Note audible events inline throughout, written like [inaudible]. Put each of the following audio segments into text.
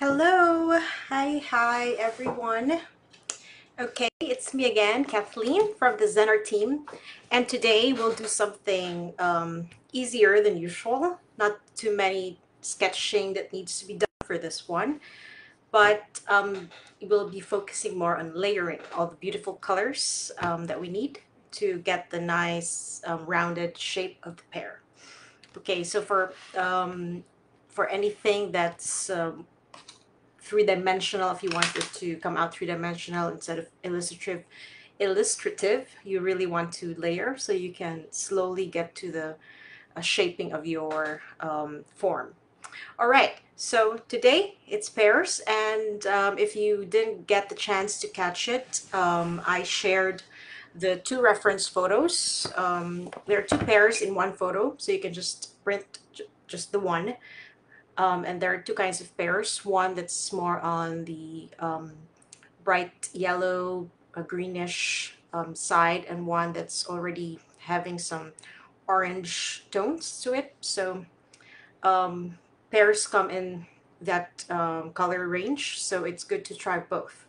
Hello, hi, hi everyone. Okay, it's me again, Kathleen from the ZenART team, and today we'll do something um, easier than usual. Not too many sketching that needs to be done for this one, but um, we'll be focusing more on layering all the beautiful colors um, that we need to get the nice um, rounded shape of the pear. Okay, so for um, for anything that's um, three-dimensional. If you want it to come out three-dimensional instead of illustrative illustrative you really want to layer so you can slowly get to the uh, shaping of your um, form. All right so today it's pears and um, if you didn't get the chance to catch it um, I shared the two reference photos. Um, there are two pears in one photo so you can just print just the one um, and there are two kinds of pears. One that's more on the um, bright yellow, greenish um, side, and one that's already having some orange tones to it. So um, pears come in that um, color range, so it's good to try both.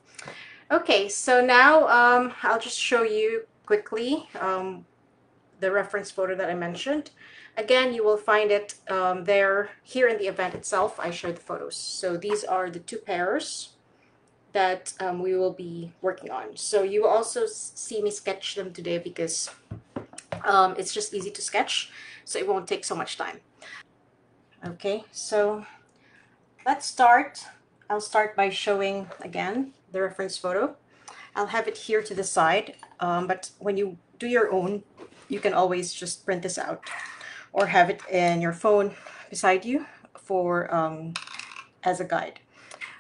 Okay, so now um, I'll just show you quickly the reference photo that I mentioned. Again, you will find it um, there here in the event itself. I showed the photos. So these are the two pears that um, we will be working on. So you will also see me sketch them today because um, it's just easy to sketch, so it won't take so much time. Okay, so let's start. I'll start by showing again the reference photo. I'll have it here to the side, um, but when you do your own, you can always just print this out or have it in your phone beside you for um, as a guide.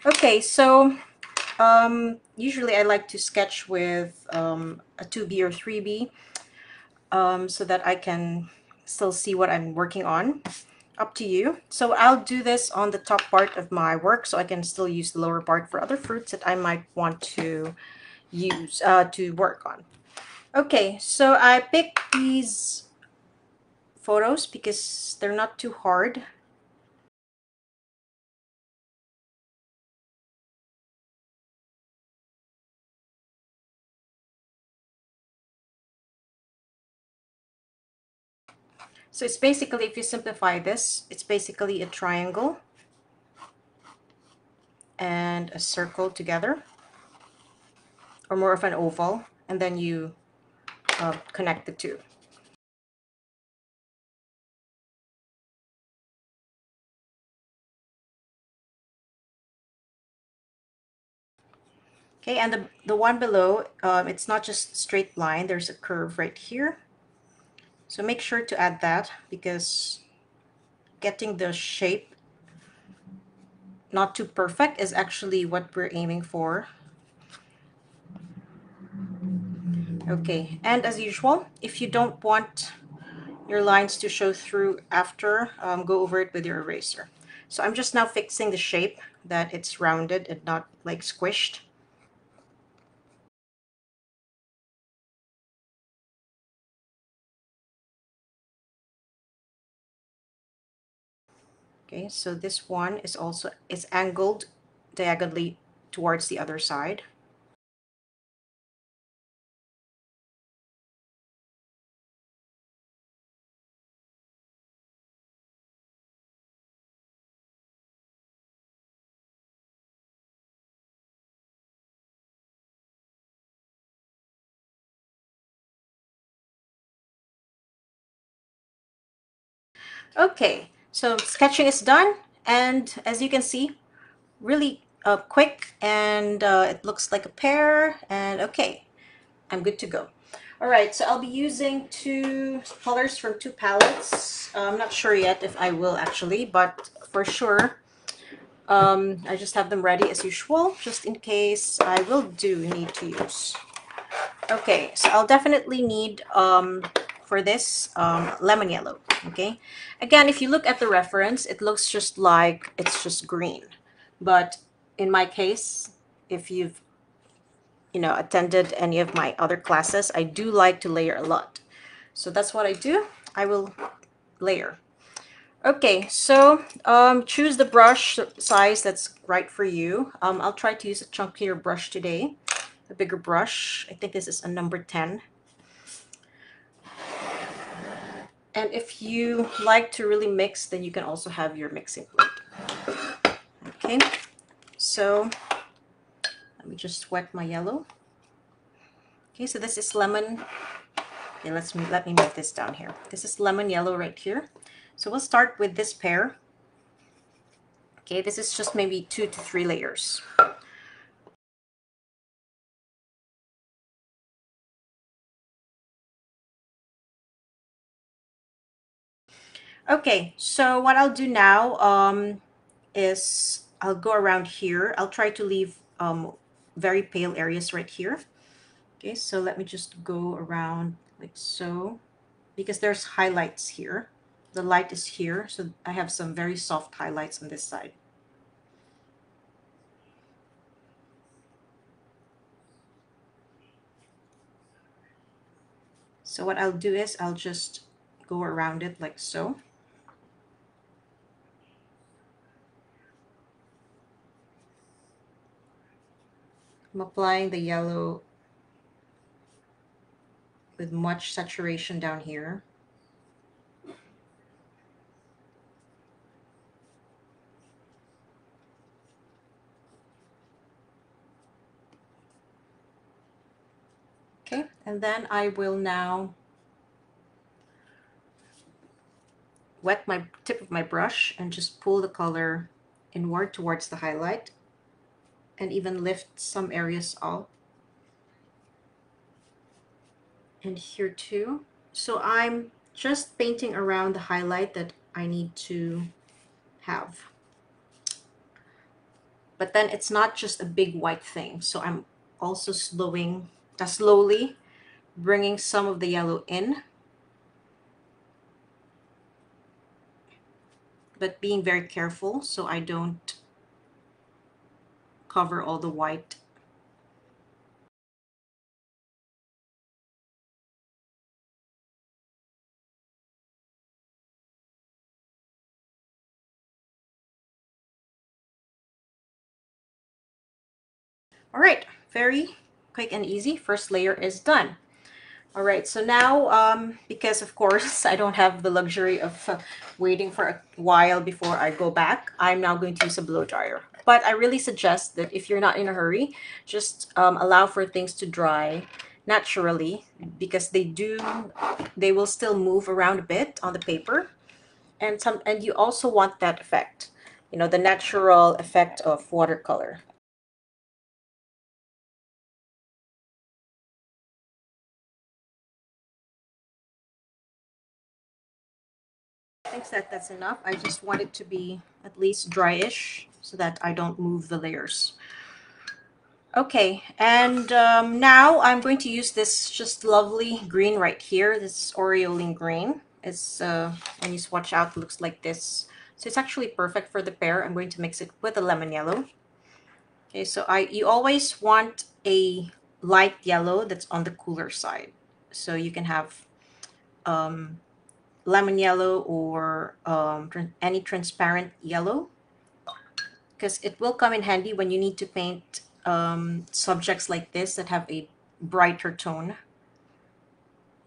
Okay, so um, usually I like to sketch with um, a 2B or 3B um, so that I can still see what I'm working on. Up to you. So I'll do this on the top part of my work so I can still use the lower part for other fruits that I might want to use uh, to work on. Okay, so I picked these photos because they're not too hard. So it's basically, if you simplify this, it's basically a triangle and a circle together, or more of an oval, and then you uh, connect the two. Okay, and the, the one below, um, it's not just straight line, there's a curve right here. So make sure to add that because getting the shape not too perfect is actually what we're aiming for. Okay, and as usual, if you don't want your lines to show through after, um, go over it with your eraser. So I'm just now fixing the shape that it's rounded and not like squished. Okay, so this one is also is angled diagonally towards the other side. Okay, so sketching is done and as you can see, really uh, quick and uh, it looks like a pear and okay, I'm good to go. All right, so I'll be using two colors from two palettes. Uh, I'm not sure yet if I will actually, but for sure, um, I just have them ready as usual, just in case I will do need to use. Okay, so I'll definitely need um, for this um, lemon yellow okay again if you look at the reference it looks just like it's just green but in my case if you've you know attended any of my other classes I do like to layer a lot so that's what I do I will layer Okay, so um, choose the brush size that's right for you. Um, I'll try to use a chunkier brush today, a bigger brush. I think this is a number 10. And if you like to really mix, then you can also have your mixing plate. Okay, so let me just wet my yellow. Okay, so this is lemon. Okay, let's let me move this down here. This is lemon yellow right here. So we'll start with this pear. Okay, this is just maybe two to three layers. Okay, so what I'll do now um, is I'll go around here. I'll try to leave um, very pale areas right here. Okay, so let me just go around like so because there's highlights here the light is here so I have some very soft highlights on this side so what I'll do is I'll just go around it like so I'm applying the yellow with much saturation down here. Okay, and then I will now wet my tip of my brush and just pull the color inward towards the highlight and even lift some areas up. And here too. So I'm just painting around the highlight that I need to have. But then it's not just a big white thing. So I'm also slowing uh, slowly bringing some of the yellow in. But being very careful so I don't cover all the white all right very quick and easy. First layer is done. All right, so now, um, because of course [laughs] I don't have the luxury of uh, waiting for a while before I go back, I'm now going to use a blow dryer. But I really suggest that if you're not in a hurry, just um, allow for things to dry naturally because they do, they will still move around a bit on the paper. And some, and you also want that effect, you know, the natural effect of watercolor. Thinks that that's enough. I just want it to be at least dryish so that I don't move the layers. Okay, and um, now I'm going to use this just lovely green right here. This is Aureolin green. It's uh, when you swatch out, looks like this. So it's actually perfect for the pear. I'm going to mix it with a lemon yellow. Okay, so I you always want a light yellow that's on the cooler side. So you can have um, lemon yellow or um, any transparent yellow because it will come in handy when you need to paint um, subjects like this that have a brighter tone.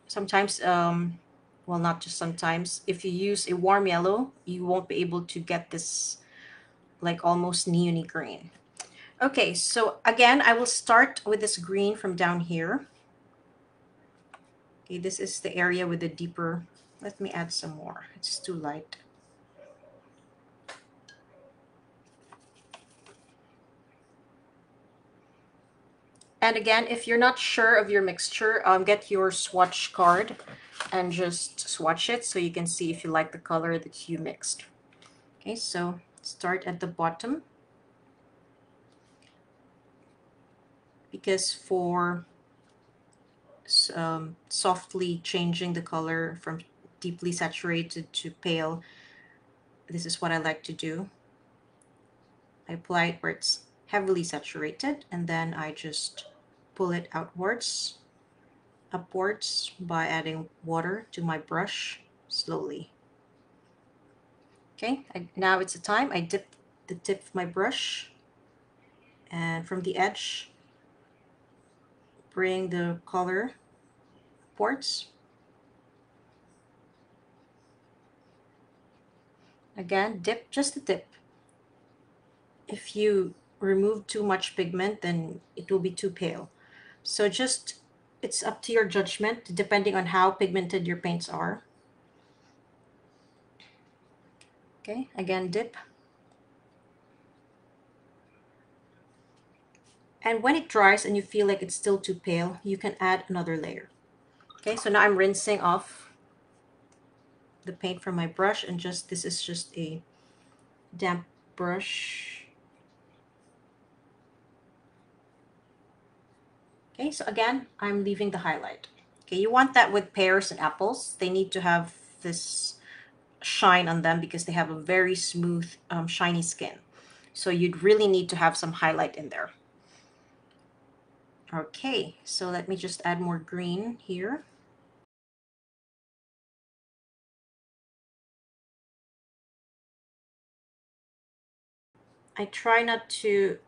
Sometimes, um, well, not just sometimes, if you use a warm yellow, you won't be able to get this like almost neony green. Okay, so again, I will start with this green from down here. Okay, this is the area with the deeper let me add some more. It's too light. And again, if you're not sure of your mixture, um, get your swatch card and just swatch it so you can see if you like the color that you mixed. Okay, so start at the bottom. Because for um, softly changing the color from deeply saturated to pale, this is what I like to do. I apply it where it's heavily saturated and then I just pull it outwards, upwards by adding water to my brush slowly. Okay, I, now it's the time. I dip the tip of my brush and from the edge, bring the color upwards. Again, dip, just a dip. If you remove too much pigment, then it will be too pale. So just, it's up to your judgment, depending on how pigmented your paints are. Okay, again, dip. And when it dries and you feel like it's still too pale, you can add another layer. Okay, so now I'm rinsing off the paint from my brush and just, this is just a damp brush. Okay, so again, I'm leaving the highlight. Okay, you want that with pears and apples. They need to have this shine on them because they have a very smooth, um, shiny skin. So you'd really need to have some highlight in there. Okay, so let me just add more green here. I try not to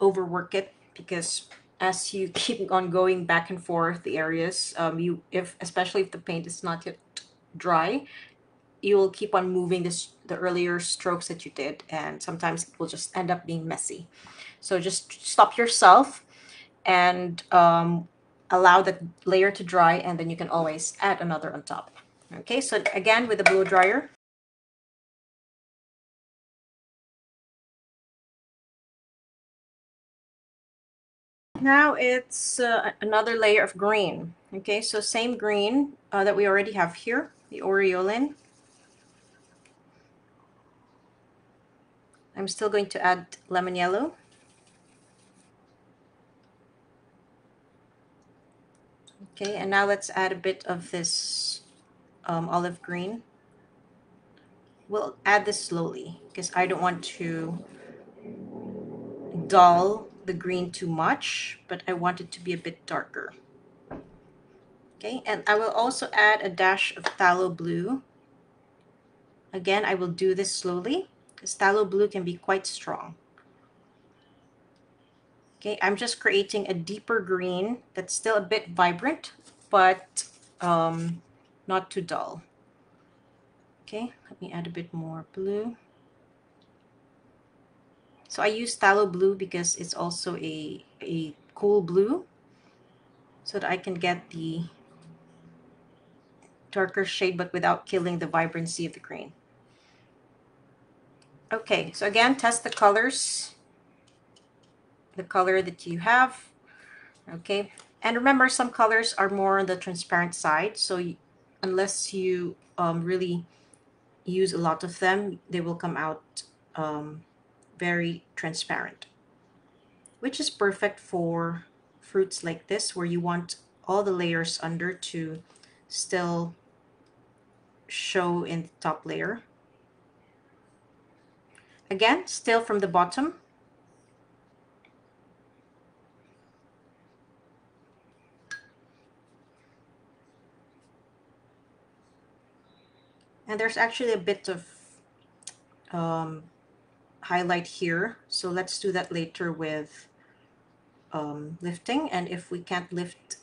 overwork it because as you [laughs] keep on going back and forth the areas, um, you if especially if the paint is not yet dry, you will keep on moving this the earlier strokes that you did and sometimes it will just end up being messy. So just stop yourself and um, allow the layer to dry and then you can always add another on top. Okay, so again with the blow dryer, now it's uh, another layer of green. Okay, so same green uh, that we already have here, the aureolin. I'm still going to add lemon yellow. Okay, and now let's add a bit of this um, olive green. We'll add this slowly because I don't want to dull the green too much, but I want it to be a bit darker. Okay, and I will also add a dash of phthalo blue. Again, I will do this slowly because phthalo blue can be quite strong. Okay, I'm just creating a deeper green that's still a bit vibrant, but um, not too dull. Okay, let me add a bit more blue. So I use phthalo blue because it's also a, a cool blue so that I can get the darker shade but without killing the vibrancy of the green. Okay, so again, test the colors, the color that you have. Okay, and remember some colors are more on the transparent side. So unless you um, really use a lot of them, they will come out um, very transparent, which is perfect for fruits like this where you want all the layers under to still show in the top layer. Again, still from the bottom. And there's actually a bit of um, highlight here. So let's do that later with um, lifting. And if we can't lift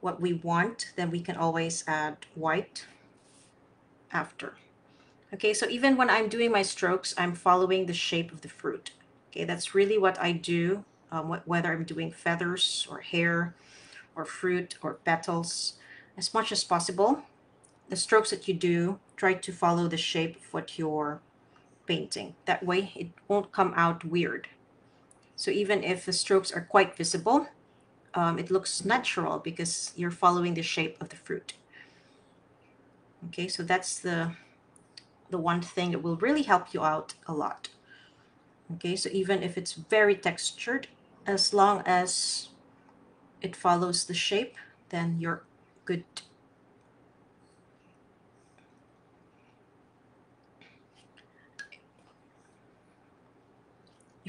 what we want, then we can always add white after. Okay, so even when I'm doing my strokes, I'm following the shape of the fruit. Okay, that's really what I do, um, whether I'm doing feathers or hair or fruit or petals, as much as possible. The strokes that you do, try to follow the shape of what you're painting. That way it won't come out weird. So even if the strokes are quite visible, um, it looks natural because you're following the shape of the fruit. Okay, so that's the the one thing that will really help you out a lot. Okay, so even if it's very textured, as long as it follows the shape, then you're good.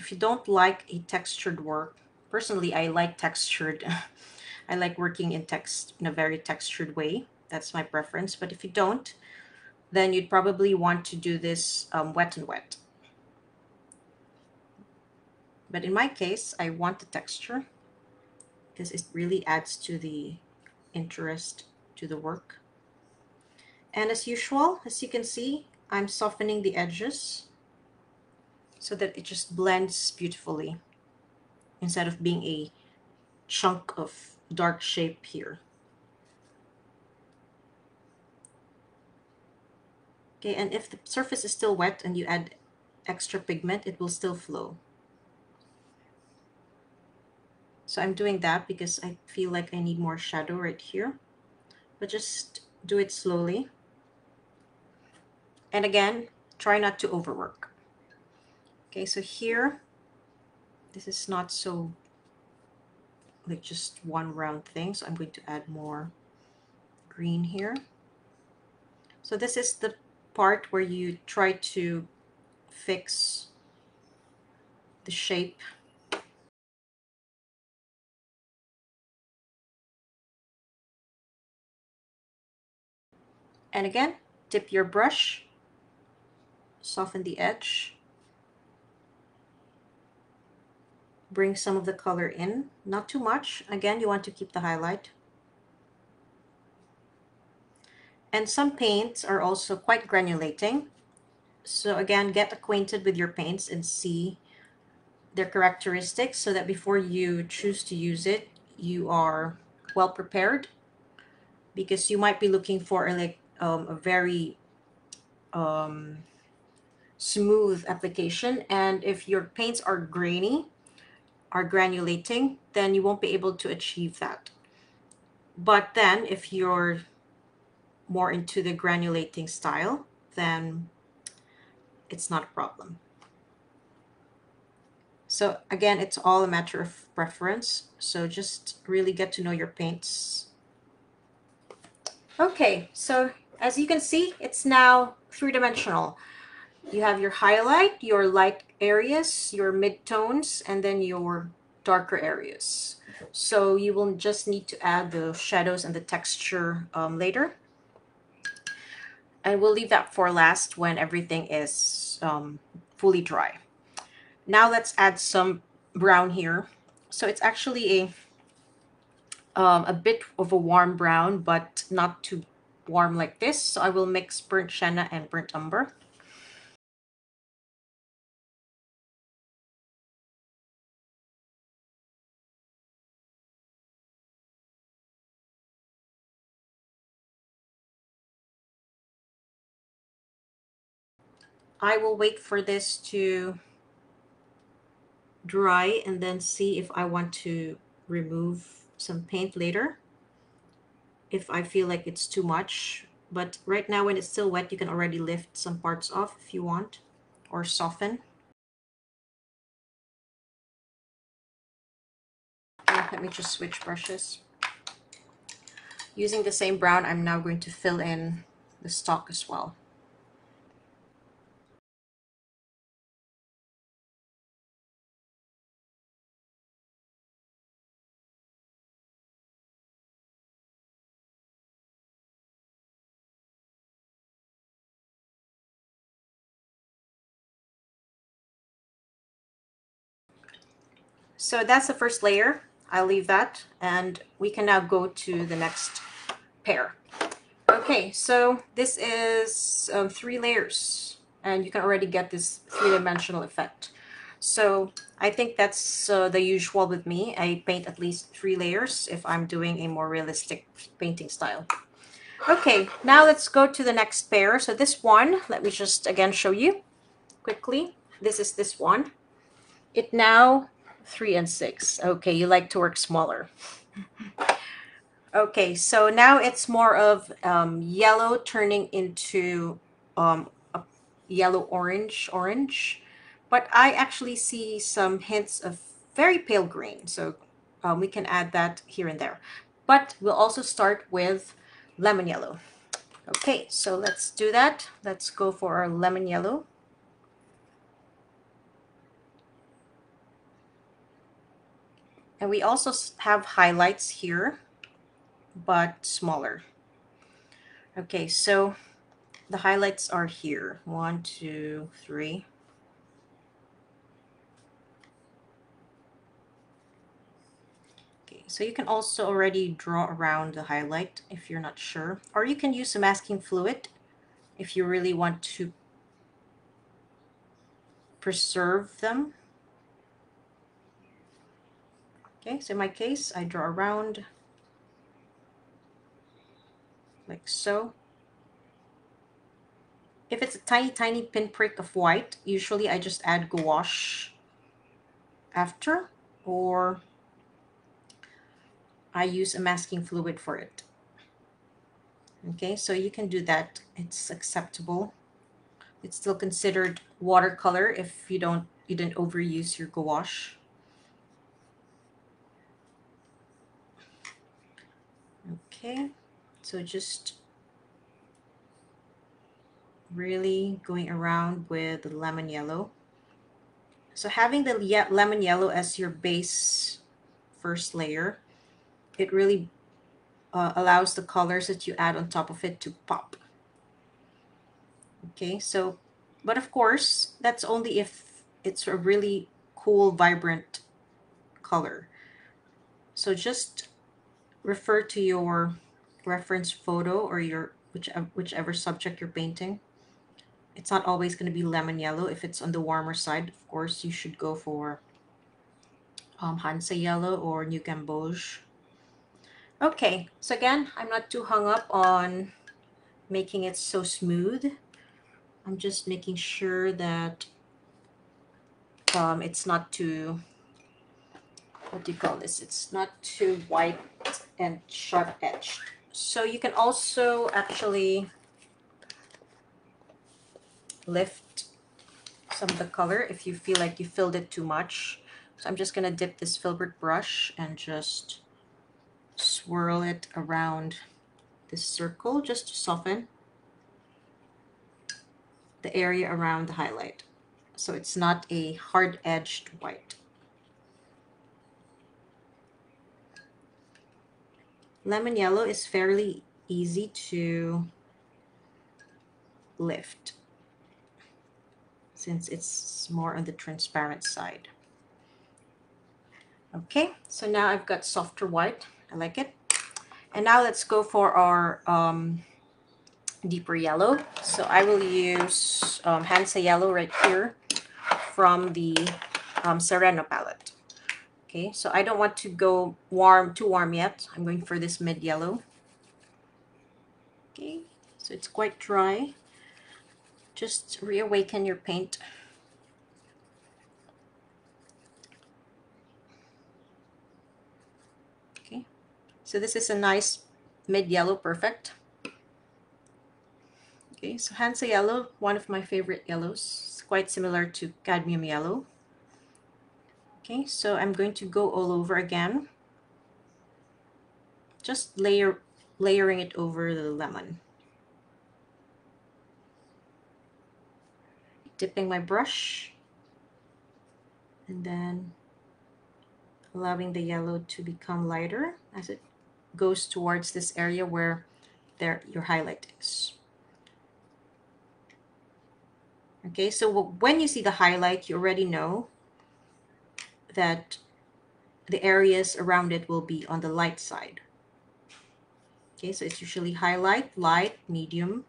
If you don't like a textured work, personally, I like textured. [laughs] I like working in text in a very textured way. That's my preference. But if you don't, then you'd probably want to do this um, wet and wet. But in my case, I want the texture because it really adds to the interest to the work. And as usual, as you can see, I'm softening the edges so that it just blends beautifully instead of being a chunk of dark shape here. Okay, and if the surface is still wet and you add extra pigment, it will still flow. So I'm doing that because I feel like I need more shadow right here. But just do it slowly. And again, try not to overwork. Okay, so here, this is not so like just one round thing. So I'm going to add more green here. So this is the part where you try to fix the shape and again dip your brush soften the edge bring some of the color in not too much again you want to keep the highlight And some paints are also quite granulating. So again, get acquainted with your paints and see their characteristics so that before you choose to use it, you are well prepared because you might be looking for a, like um, a very um, smooth application. And if your paints are grainy, are granulating, then you won't be able to achieve that. But then if you're more into the granulating style, then it's not a problem. So again, it's all a matter of preference. So just really get to know your paints. Okay, so as you can see, it's now three-dimensional. You have your highlight, your light areas, your mid-tones, and then your darker areas. So you will just need to add the shadows and the texture um, later and we'll leave that for last when everything is um, fully dry. Now let's add some brown here. So it's actually a um, a bit of a warm brown, but not too warm like this. So I will mix burnt sienna and burnt umber. I will wait for this to dry and then see if I want to remove some paint later. If I feel like it's too much but right now when it's still wet you can already lift some parts off if you want or soften. Let me just switch brushes. Using the same brown I'm now going to fill in the stock as well So that's the first layer. I'll leave that and we can now go to the next pear. Okay, so this is um, three layers and you can already get this three-dimensional effect. So I think that's uh, the usual with me. I paint at least three layers if I'm doing a more realistic painting style. Okay, now let's go to the next pear. So this one, let me just again show you quickly. This is this one. It now three and six. Okay, you like to work smaller. Okay, so now it's more of um, yellow turning into um, yellow orange orange, but I actually see some hints of very pale green. So um, we can add that here and there. But we'll also start with lemon yellow. Okay, so let's do that. Let's go for our lemon yellow. And we also have highlights here, but smaller. Okay, so The highlights are here. One, two, three. Okay, so you can also already draw around the highlight if you're not sure. Or you can use a masking fluid if you really want to preserve them. Okay, so in my case, I draw around like so. If it's a tiny, tiny pinprick of white, usually I just add gouache after or I use a masking fluid for it. Okay, so you can do that. It's acceptable. It's still considered watercolor if you don't you didn't overuse your gouache. Okay, so just really going around with the lemon yellow. So having the lemon yellow as your base first layer, it really uh, allows the colors that you add on top of it to pop. Okay, so, but of course, that's only if it's a really cool, vibrant color. So just refer to your reference photo or your whichever, whichever subject you're painting. It's not always going to be lemon yellow. If it's on the warmer side, of course, you should go for um, Hansa yellow or New Gamboge. Okay, so again, I'm not too hung up on making it so smooth. I'm just making sure that um, it's not too, what do you call this? It's not too white and sharp edge. So you can also actually lift some of the color if you feel like you filled it too much. So I'm just going to dip this filbert brush and just swirl it around this circle just to soften the area around the highlight. So it's not a hard-edged white. Lemon yellow is fairly easy to lift since it's more on the transparent side. Okay, so now I've got softer white. I like it. And now let's go for our um, deeper yellow. So I will use um, Hansa yellow right here from the um, Sereno palette. Okay, so I don't want to go warm, too warm yet. I'm going for this mid yellow. Okay, so it's quite dry. Just reawaken your paint. Okay, so this is a nice mid yellow, perfect. Okay, so Hansa yellow, one of my favorite yellows. It's quite similar to cadmium yellow. Okay, so I'm going to go all over again. Just layer, layering it over the lemon. Dipping my brush and then allowing the yellow to become lighter as it goes towards this area where there your highlight is. Okay, so when you see the highlight, you already know that the areas around it will be on the light side. Okay, so it's usually highlight, light, medium.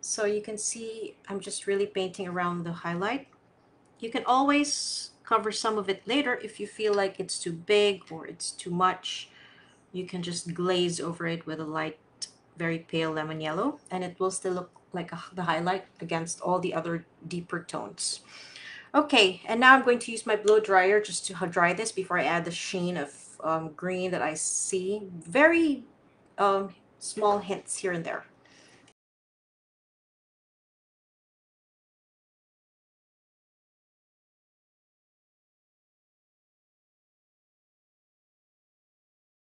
So you can see I'm just really painting around the highlight. You can always cover some of it later if you feel like it's too big or it's too much. You can just glaze over it with a light very pale lemon yellow and it will still look like a, the highlight against all the other deeper tones. Okay, and now I'm going to use my blow dryer just to dry this before I add the sheen of um, green that I see. Very um, small hints here and there.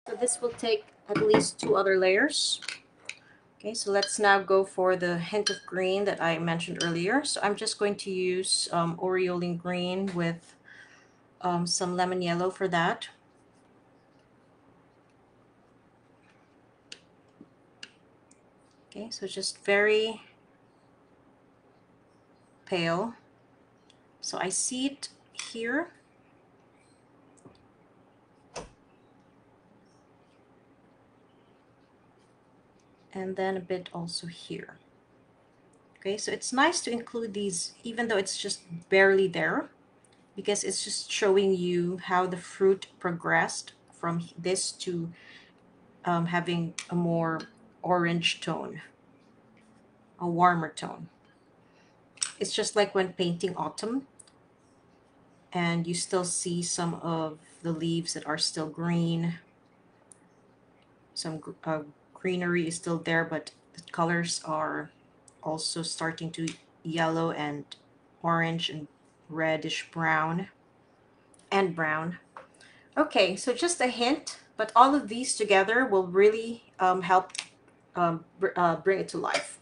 So this will take at least two other layers. Okay, so let's now go for the hint of green that I mentioned earlier. So I'm just going to use um, Aureolin green with um, some lemon yellow for that. Okay, so just very pale. So I see it here And then a bit also here. Okay, so it's nice to include these even though it's just barely there because it's just showing you how the fruit progressed from this to um, having a more orange tone, a warmer tone. It's just like when painting autumn and you still see some of the leaves that are still green. Some uh, greenery is still there, but the colors are also starting to yellow and orange and reddish brown and brown. Okay, so just a hint, but all of these together will really um, help um, uh, bring it to life.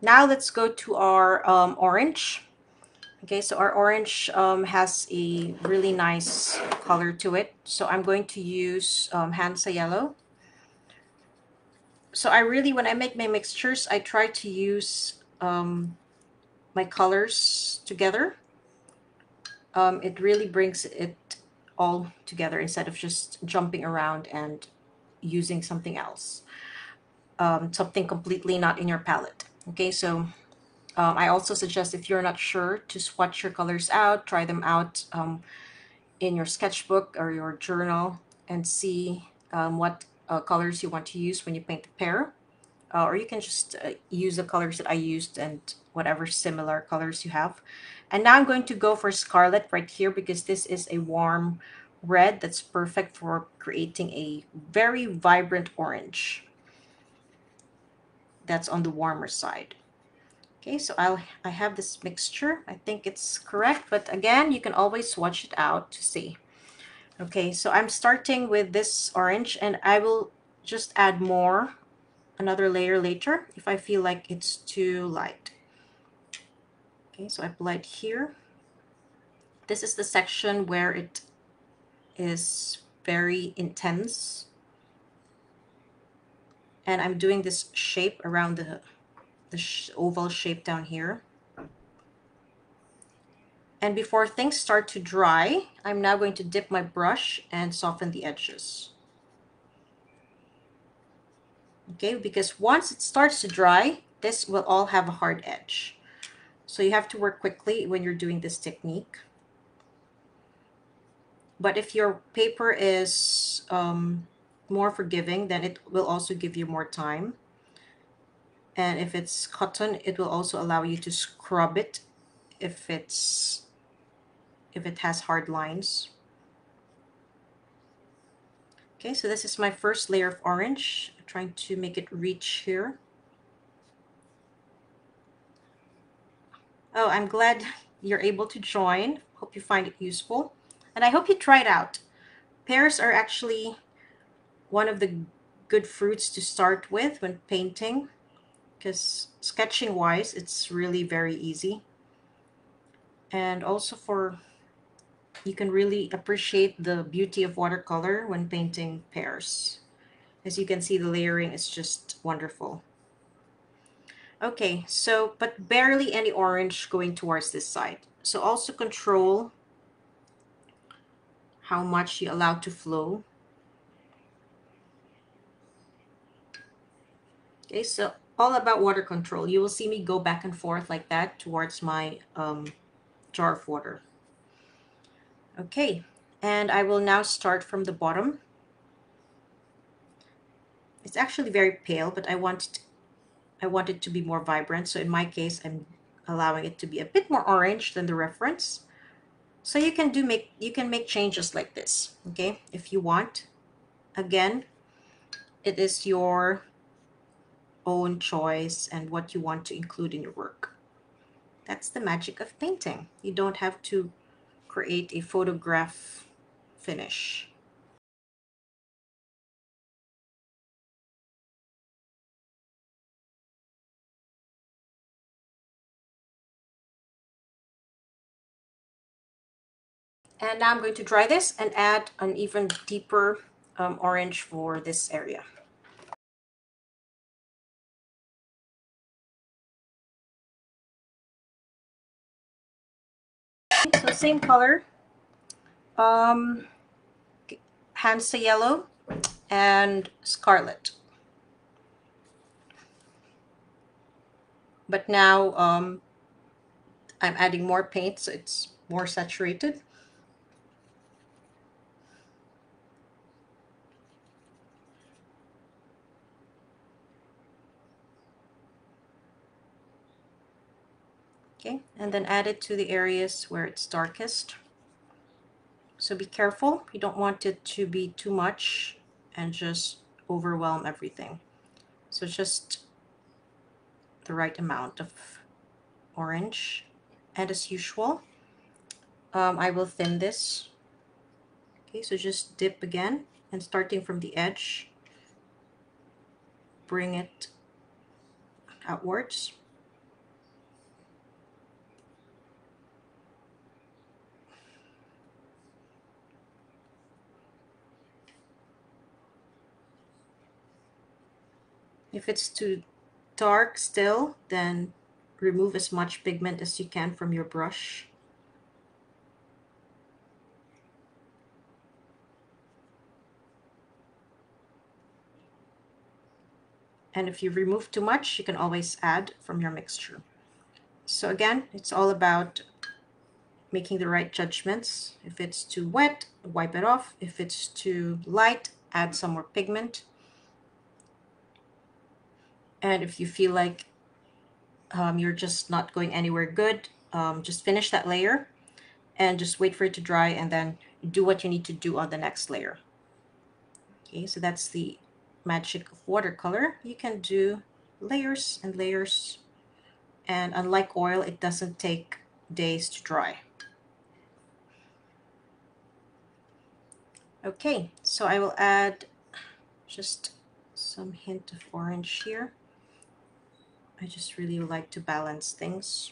Now let's go to our um, orange. Okay, so our orange um, has a really nice color to it. So I'm going to use um, Hansa Yellow. So I really, when I make my mixtures, I try to use um, my colors together. Um, it really brings it all together instead of just jumping around and using something else. Um, something completely not in your palette. Okay, so um, I also suggest if you're not sure to swatch your colors out, try them out um, in your sketchbook or your journal and see um, what uh, colors you want to use when you paint the pear. Uh, or you can just uh, use the colors that I used and whatever similar colors you have. And now I'm going to go for scarlet right here because this is a warm red that's perfect for creating a very vibrant orange that's on the warmer side. Okay, so I'll, I have this mixture. I think it's correct, but again, you can always swatch it out to see. Okay, so I'm starting with this orange and I will just add more, another layer later if I feel like it's too light. Okay, so I apply it here. This is the section where it is very intense and I'm doing this shape around the, the sh oval shape down here. And before things start to dry, I'm now going to dip my brush and soften the edges. Okay, because once it starts to dry, this will all have a hard edge. So you have to work quickly when you're doing this technique. But if your paper is um, more forgiving, then it will also give you more time. And if it's cotton, it will also allow you to scrub it if it's if it has hard lines. Okay, so this is my first layer of orange. I'm trying to make it reach here. Oh, I'm glad [laughs] you're able to join. Hope you find it useful. And I hope you try it out. Pears are actually one of the good fruits to start with when painting because sketching wise it's really very easy. And also for you can really appreciate the beauty of watercolor when painting pears as you can see the layering is just wonderful. Okay so but barely any orange going towards this side. So also control how much you allow to flow. Okay, so all about water control. You will see me go back and forth like that towards my um, jar of water. Okay, and I will now start from the bottom. It's actually very pale, but I want it, I want it to be more vibrant. So in my case, I'm allowing it to be a bit more orange than the reference. So you can do make you can make changes like this, okay, if you want. Again, it is your own choice and what you want to include in your work. That's the magic of painting. You don't have to create a photograph finish. And now I'm going to dry this and add an even deeper um, orange for this area. So same color, um, Hansa yellow and scarlet. But now um, I'm adding more paint so it's more saturated. Okay and then add it to the areas where it's darkest. So be careful you don't want it to be too much and just overwhelm everything. So just the right amount of orange. And as usual um, I will thin this. Okay so just dip again and starting from the edge bring it outwards If it's too dark still, then remove as much pigment as you can from your brush. And if you remove too much, you can always add from your mixture. So again, it's all about making the right judgments. If it's too wet, wipe it off. If it's too light, add some more pigment. And if you feel like um, you're just not going anywhere good, um, just finish that layer and just wait for it to dry and then do what you need to do on the next layer. Okay, so that's the magic of watercolor. You can do layers and layers and unlike oil, it doesn't take days to dry. Okay, so I will add just some hint of orange here. I just really like to balance things.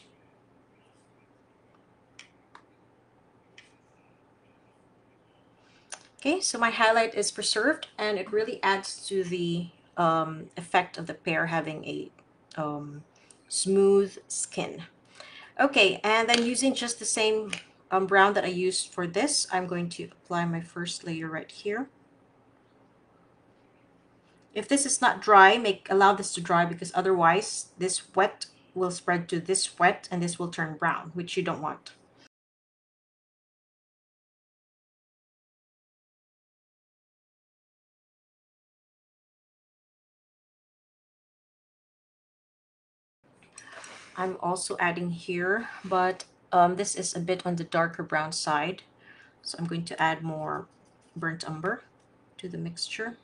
Okay, so my highlight is preserved and it really adds to the um, effect of the pear having a um, smooth skin. Okay, and then using just the same um, brown that I used for this, I'm going to apply my first layer right here. If this is not dry, make allow this to dry because otherwise this wet will spread to this wet and this will turn brown, which you don't want. I'm also adding here, but um, this is a bit on the darker brown side. So I'm going to add more burnt umber to the mixture.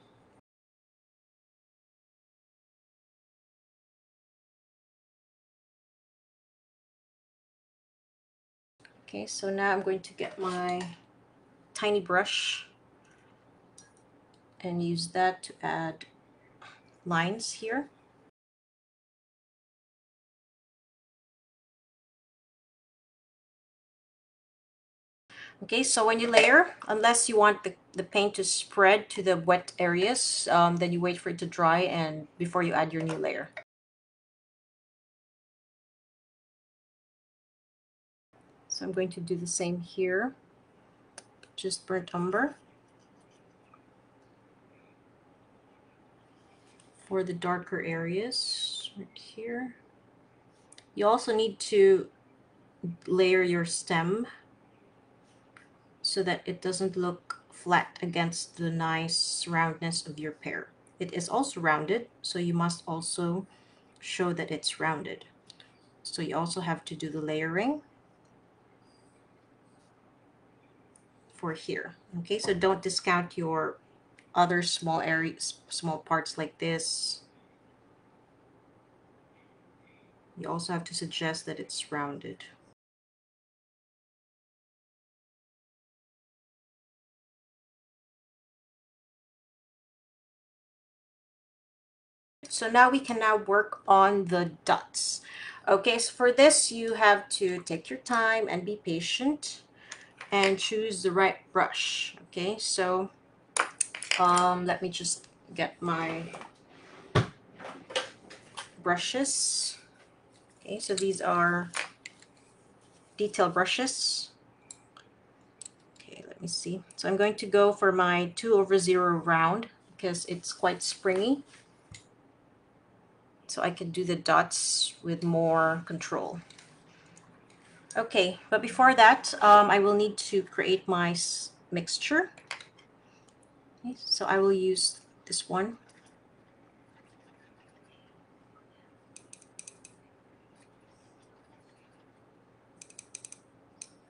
Okay, so now I'm going to get my tiny brush and use that to add lines here. Okay, so when you layer, unless you want the, the paint to spread to the wet areas, um, then you wait for it to dry and before you add your new layer. So I'm going to do the same here, just burnt umber. For the darker areas, right here. You also need to layer your stem so that it doesn't look flat against the nice roundness of your pear. It is also rounded, so you must also show that it's rounded. So you also have to do the layering. For here. Okay, so don't discount your other small areas, small parts like this. You also have to suggest that it's rounded. So now we can now work on the dots. Okay, so for this you have to take your time and be patient and choose the right brush. Okay, so um, let me just get my brushes. Okay, so these are detail brushes. Okay, let me see. So I'm going to go for my 2 over 0 round because it's quite springy. So I can do the dots with more control. Okay, but before that, um, I will need to create my mixture. Okay, so I will use this one.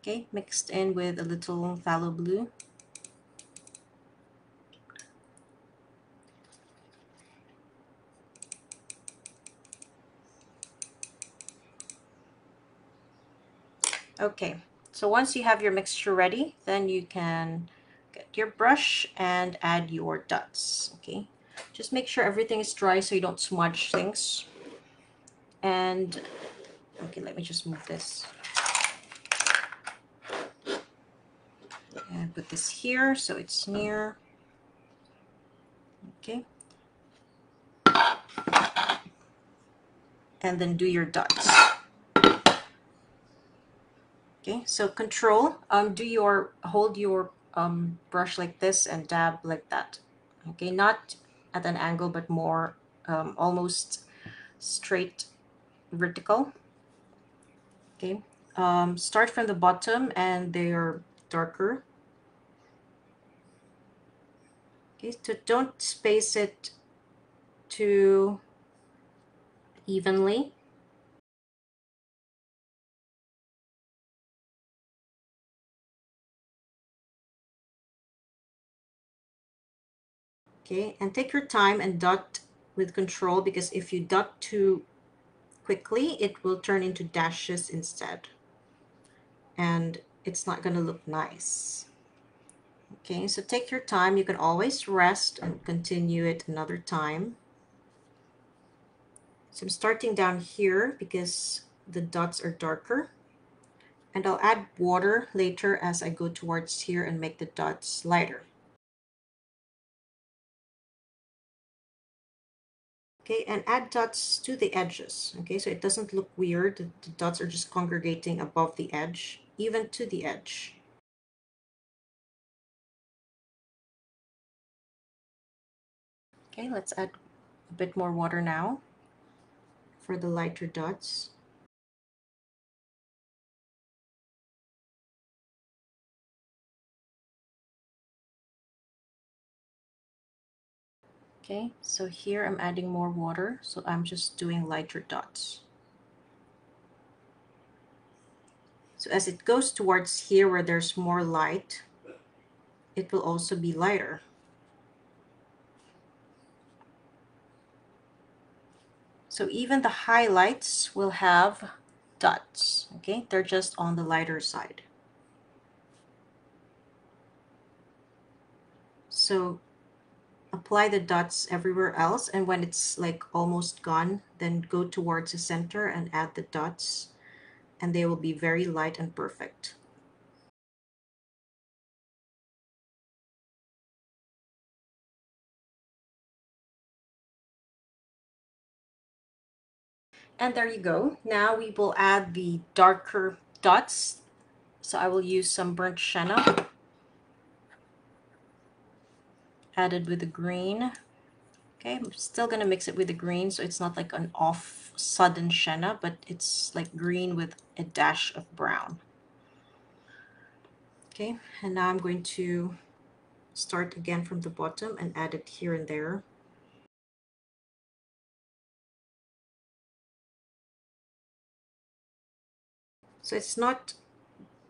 Okay, mixed in with a little phthalo blue. Okay, so once you have your mixture ready, then you can get your brush and add your dots, okay? Just make sure everything is dry so you don't smudge things. And, okay, let me just move this. And put this here so it's near. Okay. And then do your dots. Okay, so control, um, do your, hold your um, brush like this and dab like that. Okay, not at an angle, but more um, almost straight vertical. Okay, um, start from the bottom and they're darker. Okay, so don't space it too evenly. Okay and take your time and dot with control because if you dot too quickly it will turn into dashes instead. And it's not going to look nice. Okay so take your time. You can always rest and continue it another time. So I'm starting down here because the dots are darker. And I'll add water later as I go towards here and make the dots lighter okay and add dots to the edges okay? So it doesn't look weird. The dots are just congregating above the edge even to the edge. Okay let's add a bit more water now for the lighter dots Okay, so here I'm adding more water, so I'm just doing lighter dots. So as it goes towards here where there's more light, it will also be lighter. So even the highlights will have dots, okay? They're just on the lighter side. So apply the dots everywhere else and when it's like almost gone then go towards the center and add the dots and they will be very light and perfect. And there you go. Now we will add the darker dots. So I will use some burnt sienna added with the green. Okay, I'm still going to mix it with the green so it's not like an off sudden sienna, but it's like green with a dash of brown. Okay, and now I'm going to start again from the bottom and add it here and there. So it's not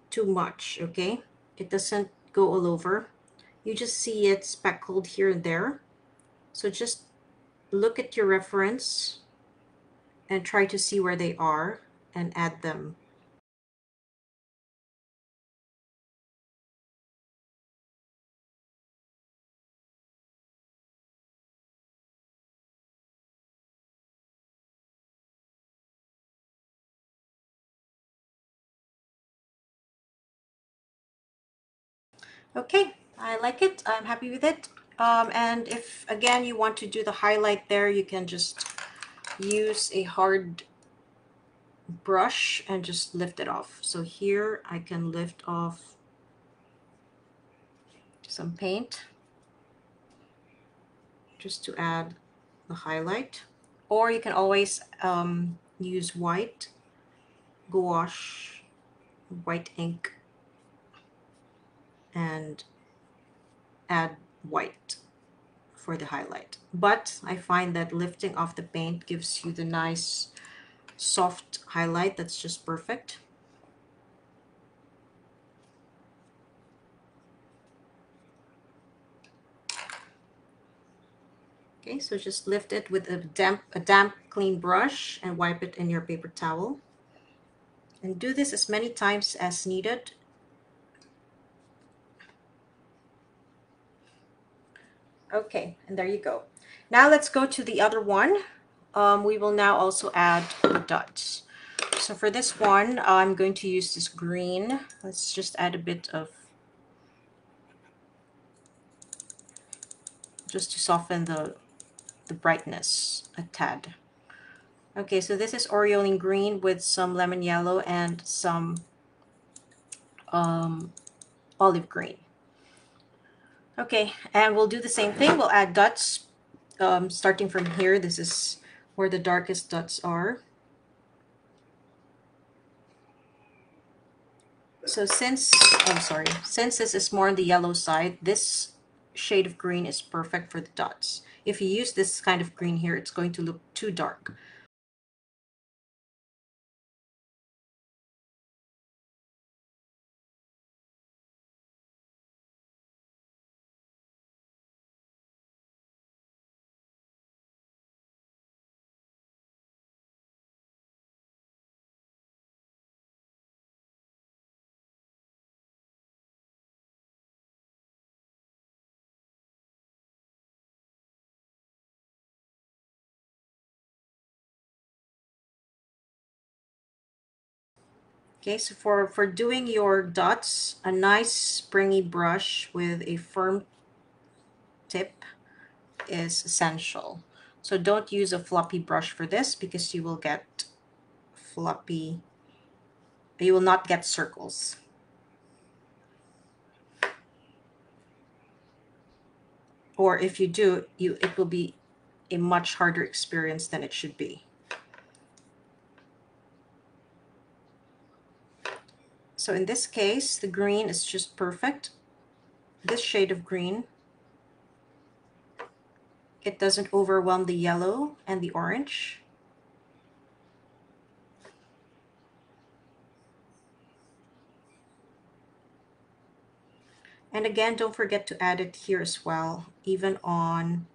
too much, okay? It doesn't go all over you just see it speckled here and there. So just look at your reference and try to see where they are and add them. Okay, I like it. I'm happy with it. Um, and if, again, you want to do the highlight there, you can just use a hard brush and just lift it off. So here I can lift off some paint just to add the highlight. Or you can always um, use white gouache, white ink, and add white for the highlight. But I find that lifting off the paint gives you the nice soft highlight that's just perfect. Okay, so just lift it with a damp, a damp clean brush and wipe it in your paper towel. And do this as many times as needed. Okay, and there you go. Now let's go to the other one. Um, we will now also add the dots. So for this one, I'm going to use this green. Let's just add a bit of, just to soften the the brightness a tad. Okay, so this is Aureolin green with some lemon yellow and some um, olive green. Okay, and we'll do the same thing. We'll add dots um, starting from here. This is where the darkest dots are. So since, I'm sorry, since this is more on the yellow side, this shade of green is perfect for the dots. If you use this kind of green here, it's going to look too dark. Okay, so for, for doing your dots, a nice springy brush with a firm tip is essential. So don't use a floppy brush for this because you will get floppy, you will not get circles. Or if you do, you it will be a much harder experience than it should be. So in this case, the green is just perfect. This shade of green, it doesn't overwhelm the yellow and the orange. And again, don't forget to add it here as well, even on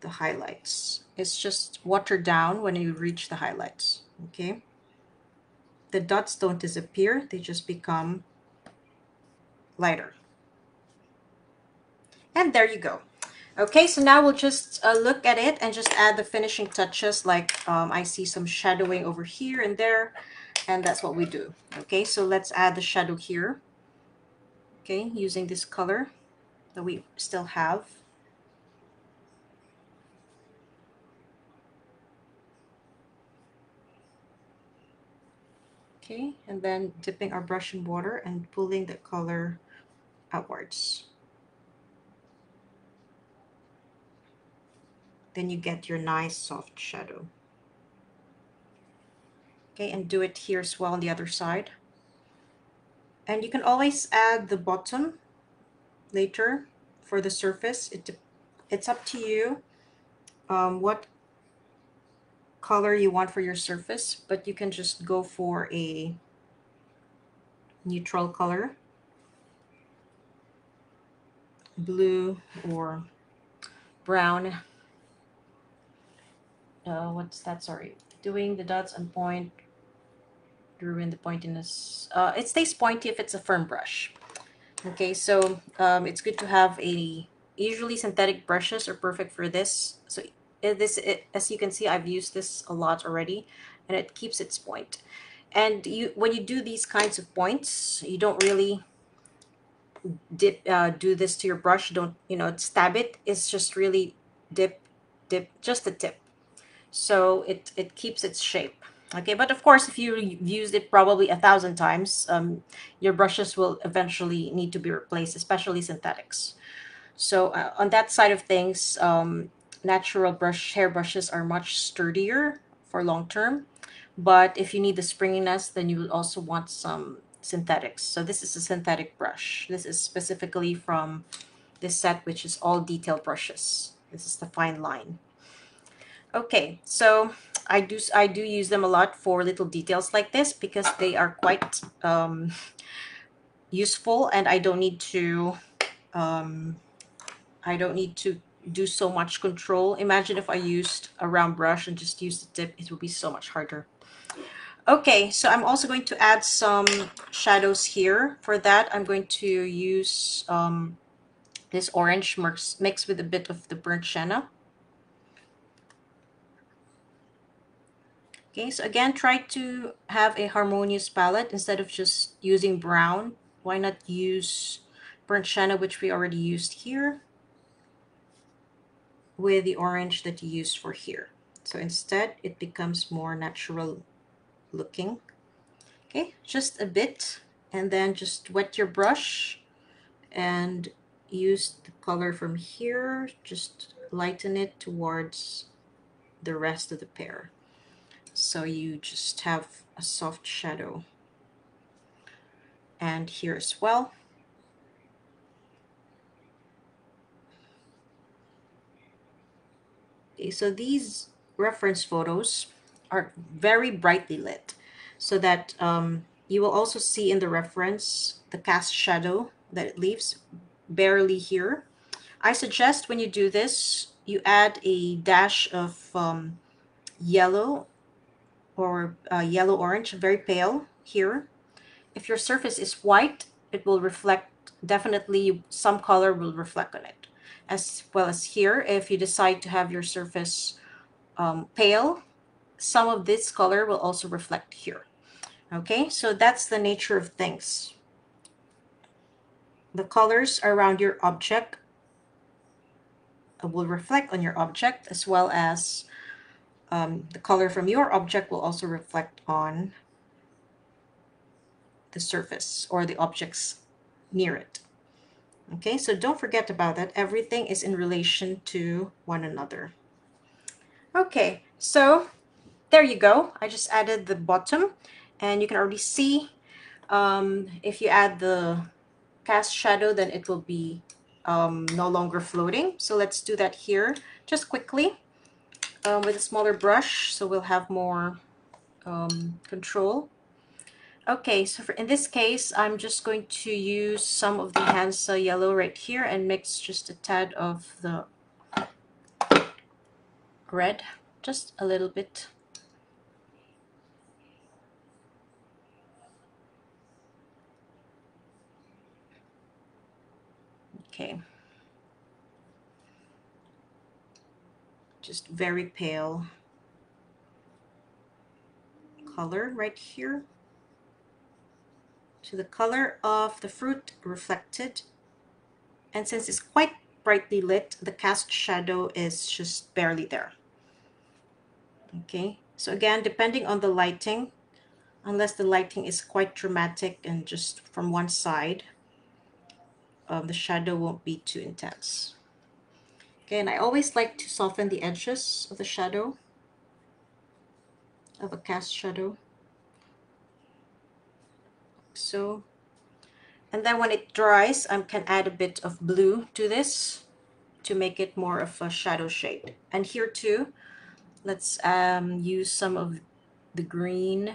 the highlights. It's just watered down when you reach the highlights, okay? The dots don't disappear, they just become lighter. And there you go. Okay, so now we'll just uh, look at it and just add the finishing touches like um, I see some shadowing over here and there and that's what we do. Okay, so let's add the shadow here. Okay, using this color that we still have. Okay, and then dipping our brush in water and pulling the color outwards. Then you get your nice soft shadow. Okay, and do it here as well on the other side. And you can always add the bottom later for the surface. It, it's up to you um, what color you want for your surface, but you can just go for a neutral color, blue or brown. Uh, what's that? Sorry. Doing the dots on point, ruin the pointiness. Uh, it stays pointy if it's a firm brush. Okay, so um, it's good to have a, usually synthetic brushes are perfect for this. So this it, as you can see I've used this a lot already and it keeps its point. And you when you do these kinds of points you don't really dip uh, do this to your brush don't you know stab it. It's just really dip dip just the tip. So it it keeps its shape. Okay but of course if you used it probably a thousand times um, your brushes will eventually need to be replaced especially synthetics. So uh, on that side of things um, natural brush hair brushes are much sturdier for long term but if you need the springiness then you also want some synthetics. So this is a synthetic brush. This is specifically from this set, which is all detail brushes. This is the fine line. Okay, so I do I do use them a lot for little details like this because they are quite um, useful and I don't need to um, I don't need to do so much control. Imagine if I used a round brush and just used the tip, it would be so much harder. Okay, so I'm also going to add some shadows here. For that, I'm going to use um, this orange mix, mixed with a bit of the burnt sienna. Okay, so again, try to have a harmonious palette instead of just using brown. Why not use burnt sienna, which we already used here, with the orange that you used for here. So instead, it becomes more natural looking. Okay, just a bit and then just wet your brush and use the color from here. Just lighten it towards the rest of the pear. So you just have a soft shadow. And here as well. Okay, so these reference photos are very brightly lit so that um, you will also see in the reference the cast shadow that it leaves barely here. I suggest when you do this, you add a dash of um, yellow or uh, yellow orange, very pale here. If your surface is white, it will reflect, definitely some color will reflect on it. As well as here, if you decide to have your surface um, pale, some of this color will also reflect here. Okay, so that's the nature of things. The colors around your object will reflect on your object as well as um, the color from your object will also reflect on the surface or the objects near it. Okay, so don't forget about that. Everything is in relation to one another. Okay, so there you go. I just added the bottom and you can already see um, if you add the cast shadow then it will be um, no longer floating. So let's do that here just quickly um, with a smaller brush so we'll have more um, control. Okay, so for, in this case, I'm just going to use some of the Hansa yellow right here and mix just a tad of the red, just a little bit. Okay. Just very pale color right here. So the color of the fruit reflected. And since it's quite brightly lit, the cast shadow is just barely there. Okay, so again, depending on the lighting, unless the lighting is quite dramatic and just from one side, um, the shadow won't be too intense. Okay, and I always like to soften the edges of the shadow, of a cast shadow. So, and then when it dries, I can add a bit of blue to this to make it more of a shadow shade. And here too, let's um, use some of the green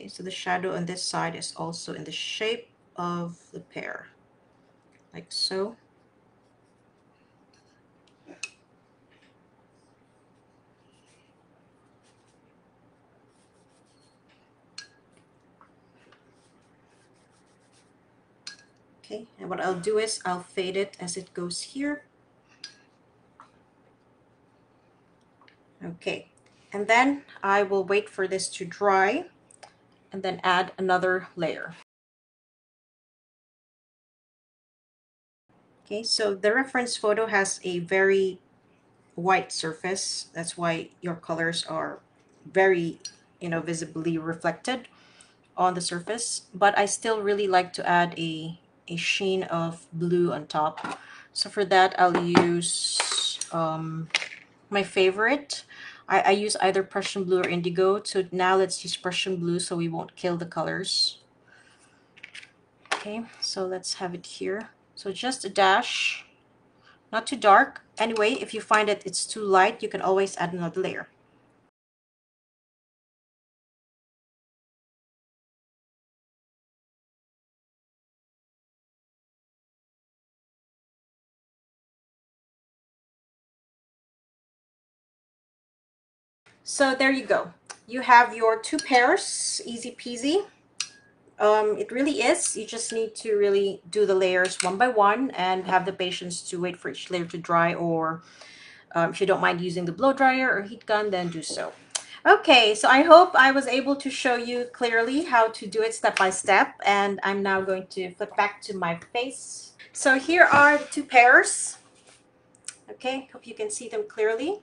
Okay, so the shadow on this side is also in the shape of the pear, like so. Okay, and what I'll do is I'll fade it as it goes here. Okay, And then I will wait for this to dry and then add another layer. Okay, so the reference photo has a very white surface. That's why your colors are very, you know, visibly reflected on the surface. But I still really like to add a, a sheen of blue on top. So for that, I'll use um, my favorite. I, I use either Prussian blue or indigo. So now let's use Prussian blue so we won't kill the colors. Okay, so let's have it here. So just a dash, not too dark. Anyway, if you find that it's too light, you can always add another layer. So there you go. You have your two pears, easy peasy. Um, it really is. You just need to really do the layers one by one and have the patience to wait for each layer to dry or um, if you don't mind using the blow dryer or heat gun, then do so. Okay, so I hope I was able to show you clearly how to do it step by step and I'm now going to flip back to my face. So here are the two pears. Okay, hope you can see them clearly.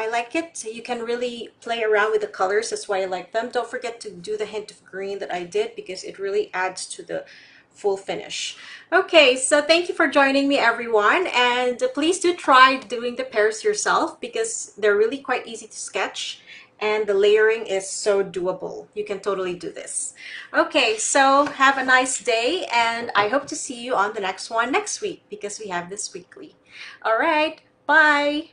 I like it. You can really play around with the colors. That's why I like them. Don't forget to do the hint of green that I did because it really adds to the full finish. Okay, so thank you for joining me everyone and please do try doing the pears yourself because they're really quite easy to sketch and the layering is so doable. You can totally do this. Okay, so have a nice day and I hope to see you on the next one next week because we have this weekly. All right, bye.